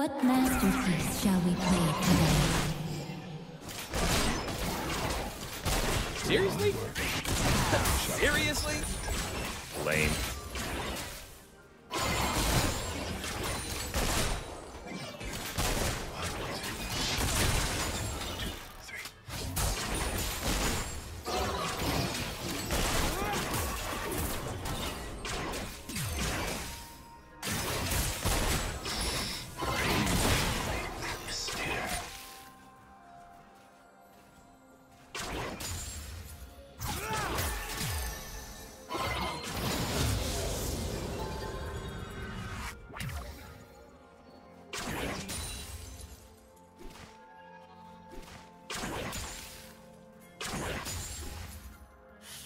What masterpiece shall we play today? Seriously? Seriously? Lame.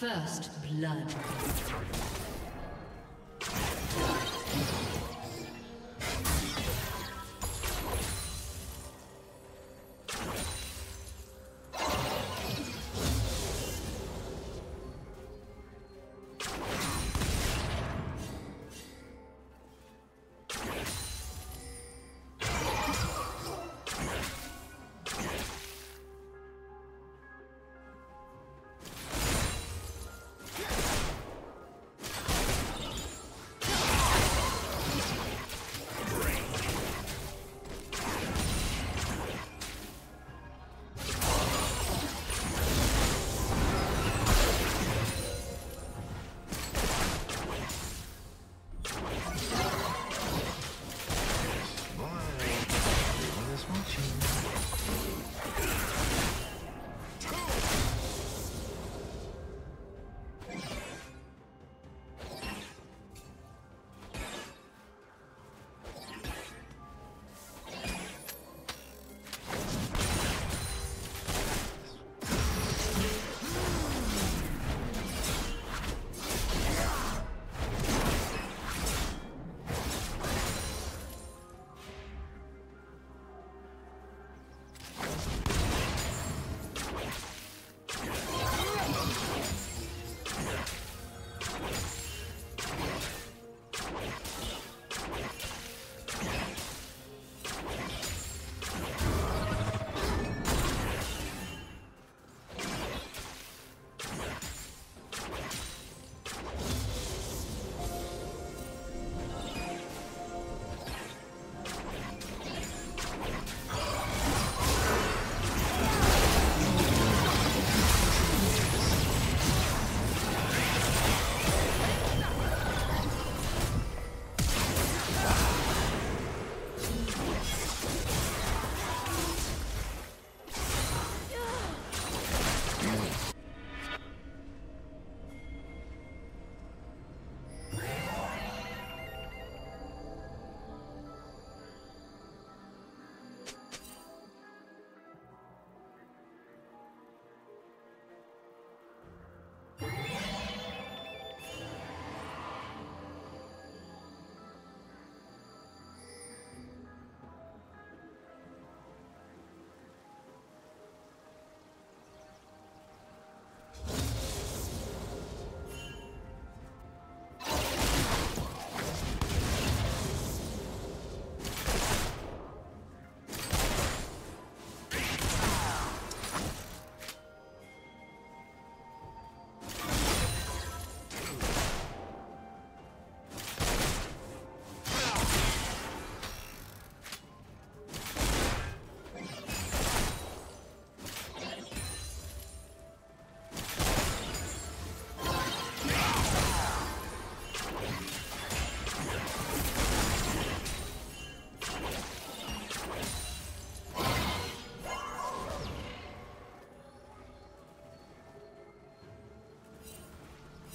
First blood.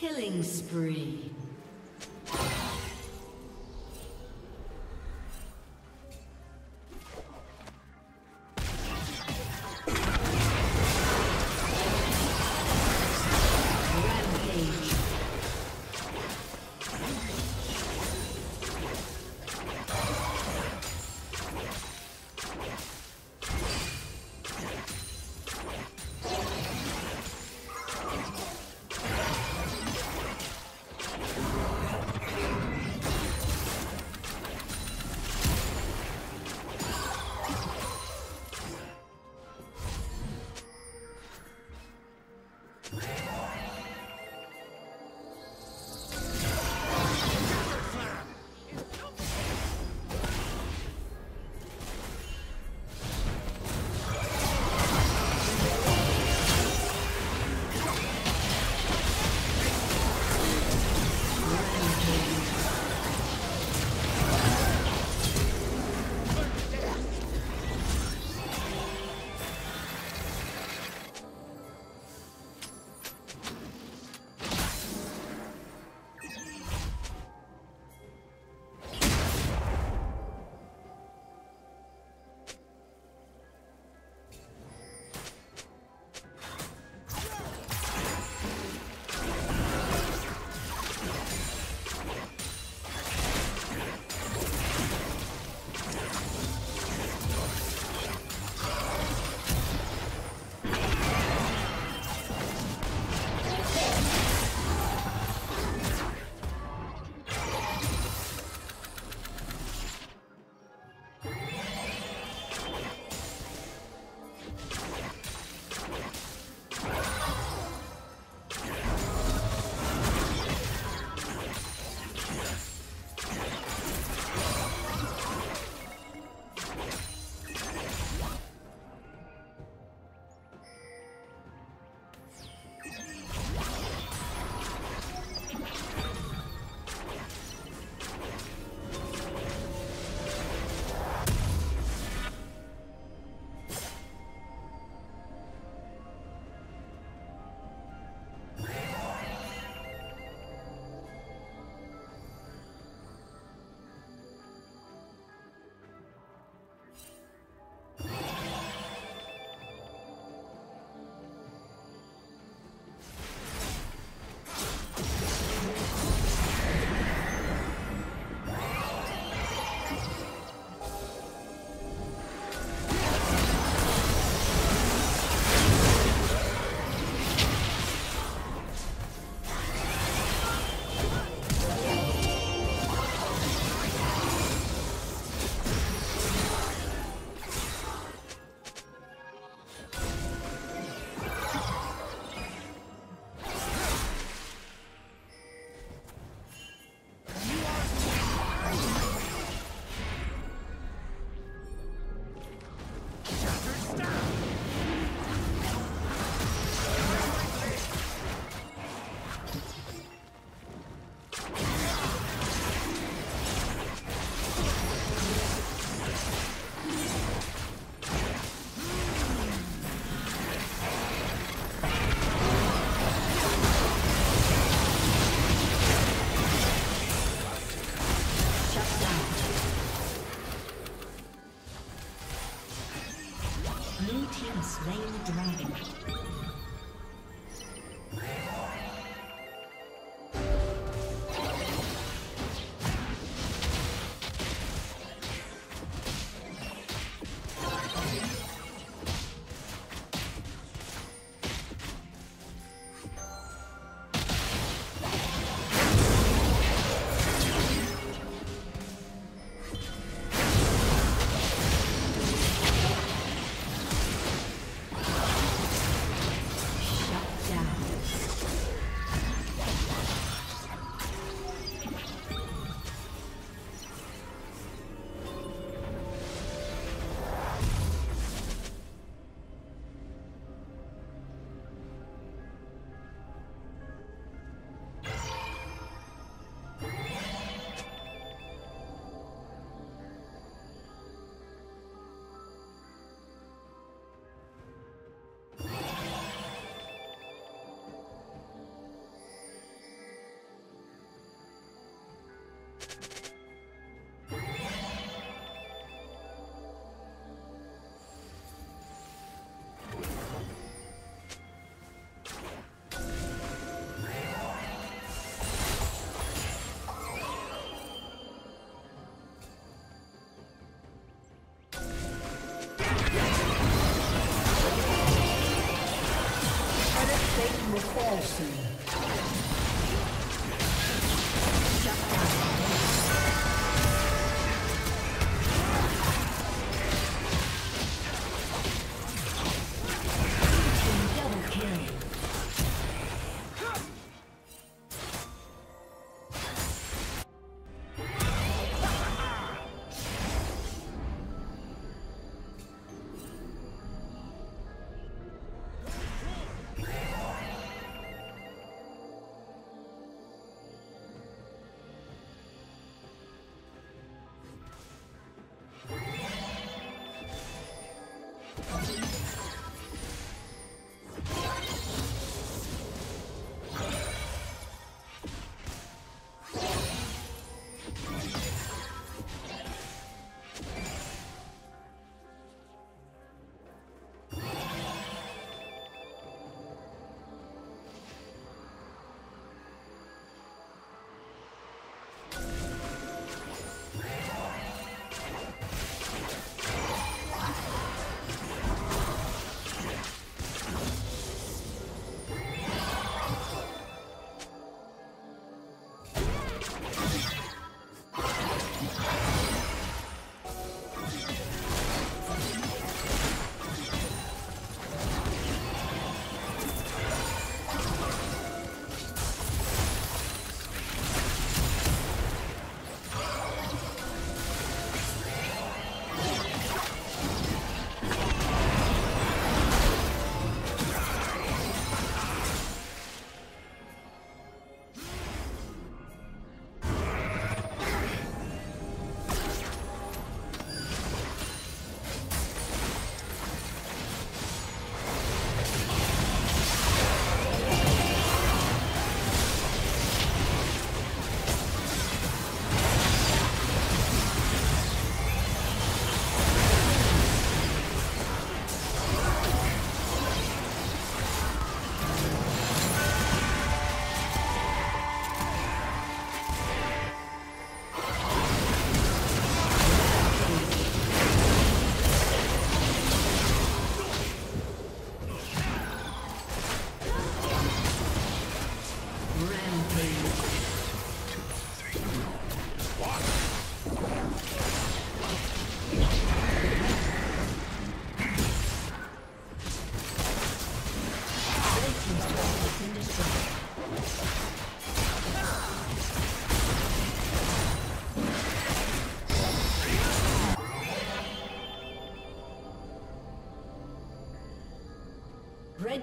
Killing spree.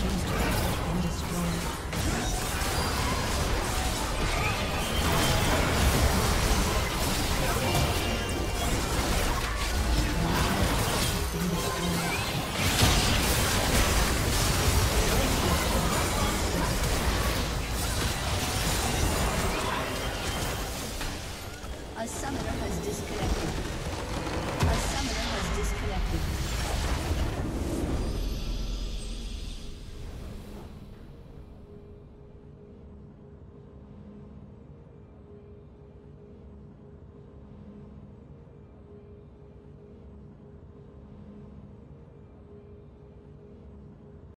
Team's turret.